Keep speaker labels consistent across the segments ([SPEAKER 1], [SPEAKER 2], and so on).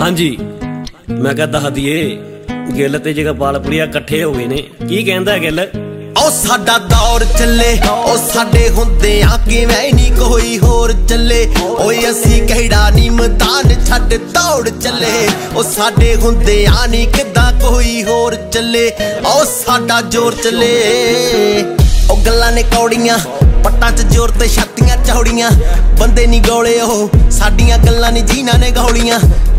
[SPEAKER 1] ਹਾਂਜੀ। ਮੈਂ ਕਿਹਾ ਦੱਸ ਦਈਏ ਗਿੱਲ ਤੇ ਜਗਪਾਲ ਪੁਰੀਆ ਇਕੱਠੇ ਹੋ ਗਏ ਨੇ। ਕੀ ਕਹਿੰਦਾ ਗਿੱਲ?
[SPEAKER 2] ਉਹ ਸਾਡਾ ਦੌਰ ਚੱਲੇ, ਉਹ ਸਾਡੇ ਹੁੰਦੇ ਆ, ਕਿਵੇਂ ਨਹੀਂ ਕੋਈ ਹੋਰ ਚੱਲੇ। ਓਏ ਅਸੀਂ ਕਿਹੜਾ ਨਹੀਂ ਮੈਦਾਨ ਛੱਡ ਦੌੜ ਚੱਲੇ। ਉਹ ਸਾਡੇ ਹੁੰਦੇ ਆ ਨਹੀਂ ਕਿਦਾਂ ਕੋਈ ਹੋਰ ਚੱਲੇ। ਉਹ ਸਾਡਾ ਜ਼ੋਰ ਚੱਲੇ। ਉਹ ਗੱਲਾਂ ਨੇ ਕੌੜੀਆਂ, ਪੱਟਾਂ 'ਚ ਜ਼ੋਰ ਤੇ ਛਾਤੀਆਂ ਚੌੜੀਆਂ ਬੰਦੇ ਨਹੀਂ ਗੋਲੇ ਉਹ, ਸਾਡੀਆਂ ਗੱਲਾਂ ਨਹੀਂ ਜੀਨਾ ਨੇ ਗੌਲੀਆਂ।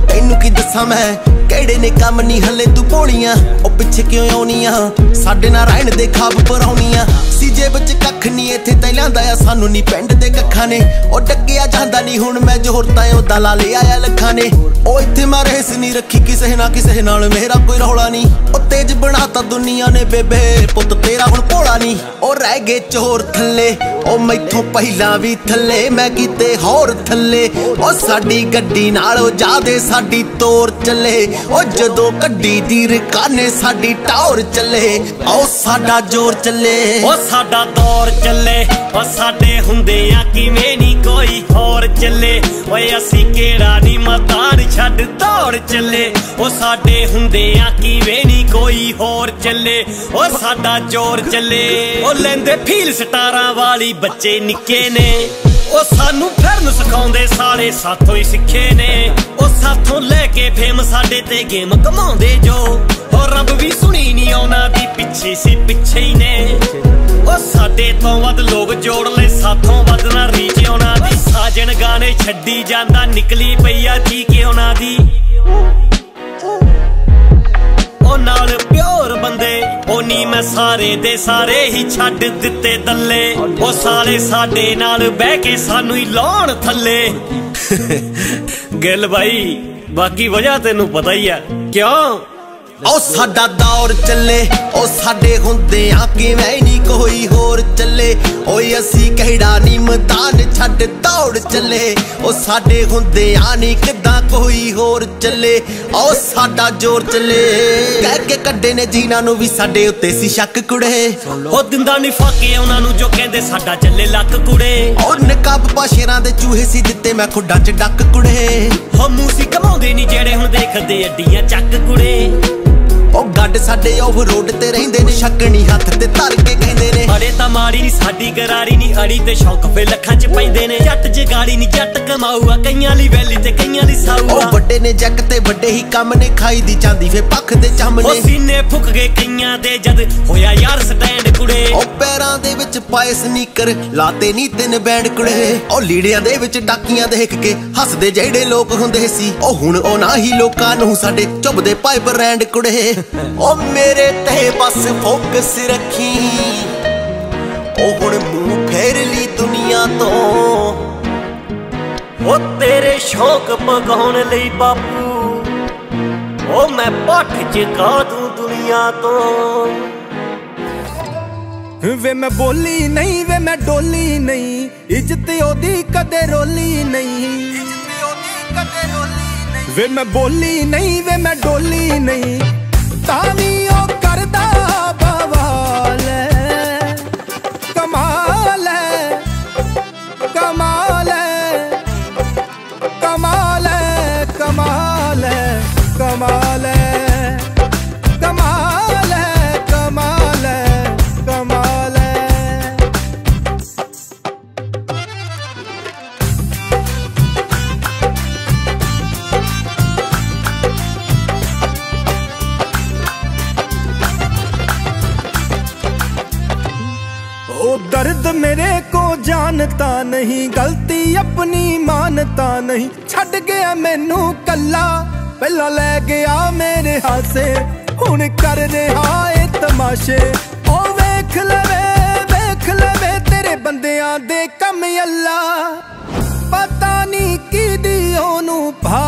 [SPEAKER 2] ਤੈਨੂੰ ਕੀ ਦੱਸਾਂ ਮੈਂ, ਕਿਹੜੇ ਨੇ ਕੰਮ ਨਹੀਂ ਹੱਲੇ ਤੂੰ ਭੋਲੀਆਂ। ਉਹ ਪਿੱਛੇ ਕਿਉਂ ਆਉਣੀਆਂ? ਸਾਡੇ ਨਾਲ ਰਹਿਣ ਦੇ ਖਾਬ ਪਰਾਉਣੀਆਂ। ਸੀ ਜੇਬ ਕੱਖ ਨਹੀਂ ਇੱਥੇ ਤੈ ਲਿਆਂਦਾ ਆ ਸਾਨੂੰ ਨਹੀਂ ਪਿੰਡ ਦੇ ਕੱਖਾਂ ਨੇ। ਉਹ ਡੱਕਿਆ ਜਾਂਦਾ ਨਹੀਂ ਹੁਣ ਮੈਂ ਜੋਹਰ ਤਾਂ ਉਹ ਦਲਾ ਲੈ ਆਇਆ ਲੱਖਾਂ ਨੇ। ਉਹ ਇੱਥੇ ਮੈਂ ਰਹਿਸ ਨਹੀਂ ਰੱਖੀ, ਕਿਸੇ ਨਾ ਕਿਸੇ ਨਾਲ ਮੇਰਾ ਕੋਈ ਰੌਲਾ ਨਹੀਂ ਉਹ ਤੇਜ ਬਣਾਤਾ ਦੁਨੀਆ ਨੇ ਬੇਬੇ, ਪੁੱਤ ਤੇਰਾ ਹੁਣ ਭੋਲਾ ਨਹੀਂ ਉਹ ਰਹਿ ਗਏ ਚੋਰ ਥੱਲੇ। ਉਹ ਮੈਥੋਂ ਪਹਿਲਾਂ ਵੀ ਥੱਲੇ। ਮੈਂ ਕਿਤੇ ਹੋਰ ਥੱਲੇ। ਉਹ ਸਾਡੀ ਗੱਡੀ ਨਾਲੋਂ ਜਾਦੇ ਸਾਡੀ ਤੋਰ ਚੱਲੇ। ਉਹ ਜਦੋਂ ਗੱਡੀ ਦੀ ਰਕਾਨੇ ਸਾਡੀ ਟੌਰ ਚੱਲੇ। ਉਹ ਸਾਡਾ ਜ਼ੋਰ ਚੱਲੇ।
[SPEAKER 1] ਉਹ ਸਾਡਾ ਦੌਰ ਚੱਲੇ। ਉਹ ਸਾਡੇ ਹੁੰਦੇ ਆ ਕਿਵੇਂ ਨਹੀਂ ਕੋਈ ਹੋਰ ਚੱਲੇ। ਓਏ ਅਸੀਂ ਕਿਹੜਾ ਨਹੀਂ ਮਤਾਰ ਛੱਡ ਦੌੜ ਚੱਲੇ। ਉਹ ਸਾਡੇ ਹੁੰਦੇ ਆ ਕਿਵੇਂ ਨਹੀਂ ਕੋਈ ਹੋਰ ਚੱਲੇ। ਉਹ ਸਾਡਾ ਜ਼ੋਰ ਚੱਲੇ। ਉਹ ਲੈਂਦੇ ਫੀਲ ਸਟਾਰਾਂ ਵਾਲੀ ਬੱਚੇ ਨਿੱਕੇ ਨੇ। ਉਹ ਸਾਨੂੰ ਫਿਰਨ ਸਿਖਾਉਂਦੇ ਸਾਰੇ ਸਾਥੋਂ ਹੀ ਸਿੱਖੇ ਨੇ। ਉਹ ਸਾਥੋਂ ਲੈ ਕੇ ਫੇਮ ਸਾਡੇ ਤੇ ਗੇਮ ਕਮਾਉਂਦੇ ਜੋ। ਹੋ ਰੱਬ ਵੀ ਸੁਣੀ ਨਹੀਂ ਉਹਨਾਂ ਦੀ ਪਿੱਛੇ ਸੀ ਪਿੱਛੇ ਹੀ ਨੇ। ਉਹ ਸਾਡੇ ਤੋਂ ਵੱਧ ਲੋਕ ਜੋੜ ਲੈ, ਸਾਥੋਂ ਵੱਧ ਨਾ ਸਾਜਣ ਗਾਣੇ ਛੱਡੀ ਜਾਂਦਾ, ਨਿਕਲੀ ਪਈਆ ਚੀਕੇ ਉਹਨਾਂ ਦੀ। ਉਹ ਨਾਲ ਪਿਓਰ ਬੰਦੇ, ਉਹ ਨੀ ਮੈਂ ਸਾਰੇ ਦੇ ਸਾਰੇ ਹੀ ਛੱਡ ਦਿੱਤੇ ਦੱਲੇ। ਉਹ ਸਾਲੇ ਸਾਡੇ ਨਾਲ ਬਹਿ ਕੇ ਸਾਨੂੰ ਹੀ ਲਾਉਣ ਥੱਲੇ। ਗਿੱਲ ਭਾਈ ਬਾਕੀ ਵਜ੍ਹਾ ਤੈਨੂੰ ਪਤਾ ਹੀ ਆ। ਕਿਉਂ?
[SPEAKER 2] ਉਹ ਸਾਡਾ ਦੌਰ ਚੱਲੇ, ਉਹ ਸਾਡੇ ਹੁੰਦੇ ਆ, ਕਿਵੇਂ ਨਹੀਂ ਕੋਈ ਹੋਰ ਚੱਲੇ। ਓਏ ਅਸੀਂ ਕਿਹੜਾ ਨਹੀਂ ਮੈਦਾਨ ਛੱਡ ਦੌੜ ਚੱਲੇ। ਉਹ ਸਾਡੇ ਹੁੰਦੇ ਆ ਨਹੀਂ ਕਿਦਾਂ ਕੋਈ ਹੋਰ ਚੱਲੇ। ਉਹ ਸਾਡਾ ਜ਼ੋਰ ਚੱਲੇ। ਕਹਿ ਕੇ ਕੱਢੇ ਨੇ ਜੀਨਾ ਨੂੰ ਵੀ ਸਾਡੇ ਉੱਤੇ ਸੀ ਸ਼ੱਕ ਕੁੜੇ।
[SPEAKER 1] ਉਹ ਦਿੰਦਾ ਨਹੀਂ ਫਾਕੇ ਉਹਨਾਂ ਨੂੰ ਜੋ ਕਹਿੰਦੇ ਸਾਡਾ ਚੱਲੇ ਲੱਕ ਕੁੜੇ।
[SPEAKER 2] ਉਹ ਨਕਾਬ ਪਾਸ਼ੇਰਾਂ ਦੇ ਚੂਹੇ ਸੀ ਦਿੱਤੇ ਮੈਂ ਖੁੱਡਾਂ 'ਚ ਡੱਕ ਕੁੜੇ।
[SPEAKER 1] ਹੋ ਮੂਸੀ ਕਮਾਉਂਦੇ ਨਹੀਂ ਜਿਹੜੇ ਹੁਣ ਦੇਖਦੇ ਅੱਡੀਆਂ ਚੱਕ ਕੁੜੇ।
[SPEAKER 2] ਉਹ ਗੱਡ ਸਾਡੇ ਆਫ ਰੋਡ ਤੇ ਰਹਿੰਦੇ ਨੇ ਸ਼ੱਕਣੀ ਹੱਥ ਤੇ ਧਰ ਕੇ ਕਹਿੰਦੇ ਨੇ।
[SPEAKER 1] ਅੜੇ ਤਾਂ ਮਾੜੀ ਨਹੀਂ ਸਾਡੀ ਕਰਾਰੀ ਨਹੀਂ ਅੜੀ ਤੇ ਸ਼ੌਕ ਫੇ ਲੱਖਾਂ ਚ ਪੈਂਦੇ ਨੇ। ਜੱਟ ਜਗਾੜੀ ਨਹੀਂ ਜੱਟ ਕਮਾਊਆ, ਕਈਆਂ ਲਈ ਵੈਲੀ ਤੇ ਕਈਆਂ ਲਈ
[SPEAKER 2] ਵੱਡੇ ਨੇ ਜੱਕ ਤੇ ਵੱਡੇ ਹੀ ਕੰਮ ਨੇ ਖਾਈ ਦੀ ਚਾਂਦੀ ਫੇ ਪੱਖ ਦੇ ਚੰਮ
[SPEAKER 1] ਉਹ ਸੀਨੇ ਫੁੱਕ ਗਏ ਕਈਆਂ ਦੇ ਜਦ ਹੋਇਆ ਯਾਰ ਸਟੈਂਡ ਕੁੜੇ।
[SPEAKER 2] ਉਹ ਪੈਰਾਂ ਦੇ ਵਿੱਚ ਪਾਏ ਸਨੀਕਰ ਲਾਤੇ ਨਹੀਂ ਤਿੰਨ ਬੈਂਡ ਕੁੜੇ। ਉਹ ਲੀੜਿਆਂ ਦੇ ਵਿੱਚ ਟਾਕੀਆਂ ਦੇਖ ਕੇ ਹੱਸਦੇ ਜਿਹੜੇ ਲੋਕ ਹੁੰਦੇ ਸੀ। ਉਹ ਹੁਣ ਉਹ ਨਾ ਹੀ ਲੋਕਾਂ ਨੂੰ ਸਾਡੇ ਚੁੱਭਦੇ ਪਾਏ ਬ੍ਰਾਂਡ ਕੁੜੇ। ਉਹ ਮੇਰੇ ਤੇ ਬਸ ਫੋਕਸ ਰੱਖੀ। ਉਹ ਹੁਣ ਮੂੰਹ ਫੇਰ ਲਈ ਦੁਨੀਆ ਤੋਂ।
[SPEAKER 1] ਸ਼ੌਕ ਪਗਾਉਣ ਲਈ ਬਾਪੂ। ਉਹ ਮੈਂ ਪੱਠ ਚਕਾ ਦੂੰ ਦੁਨੀਆ ਤੋਂ।
[SPEAKER 3] ਵੇ ਮੈਂ ਬੋਲੀ ਨਹੀਂ ਵੇ ਮੈਂ ਡੋਲੀ ਨਹੀਂ। ਇੱਜ਼ਤ ਉਹਦੀ ਕਦੇ ਰੋਲੀ ਨਹੀਂ। ਇੱਜ਼ਤ ਉਹਦੀ ਕਦੇ ਰੋਲੀ ਨਹੀਂ। ਵੇ ਮੈਂ ਬੋਲੀ ਨਹੀਂ ਵੇ ਮੈਂ ਡੋਲੀ ਨਹੀਂ। ਤਾਂ ਵੀ ਮਾਨਤਾ ਨਹੀਂ, ਗਲਤੀ ਆਪਣੀ ਮਾਨਤਾ ਨਹੀਂ। ਛੱਡ ਗਿਆ ਮੈਨੂੰ ਕੱਲਾ, ਪਹਿਲਾਂ ਲੈ ਗਿਆ ਮੇਰੇ ਹਾਸੇ। ਹੁਣ ਕਰ ਰਿਹਾ ਏ ਤਮਾਸ਼ੇ। ਓ ਵੇਖ ਲਵੇ ਵੇਖ ਲਵੇ ਤੇਰੇ ਬੰਦਿਆਂ ਦੇ ਕੰਮ ਅੱਲਾ। ਪਤਾ ਨਹੀਂ ਕੀ ਦੀ ਉਹਨੂੰ ਭਾ